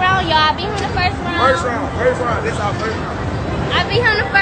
round, y'all. I beat him the first round. First round, first round. This our first round. I beat him the first